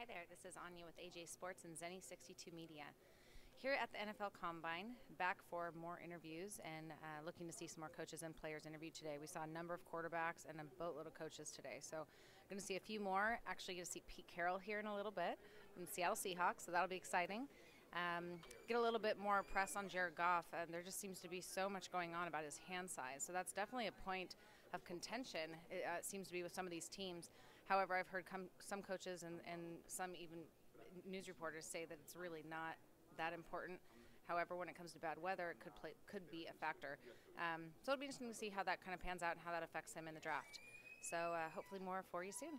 Hi there, this is Anya with AJ Sports and Zennie 62 Media. Here at the NFL Combine, back for more interviews and uh, looking to see some more coaches and players interviewed today. We saw a number of quarterbacks and a boatload of coaches today. So, going to see a few more. Actually, going to see Pete Carroll here in a little bit from Seattle Seahawks, so that'll be exciting. Um, get a little bit more press on Jared Goff, and there just seems to be so much going on about his hand size. So that's definitely a point of contention. It uh, seems to be with some of these teams. However, I've heard some coaches and, and some even news reporters say that it's really not that important. However, when it comes to bad weather, it could play could be a factor. Um, so it'll be interesting to see how that kind of pans out and how that affects him in the draft. So uh, hopefully more for you soon.